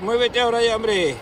Muévete ahora ya, hombre.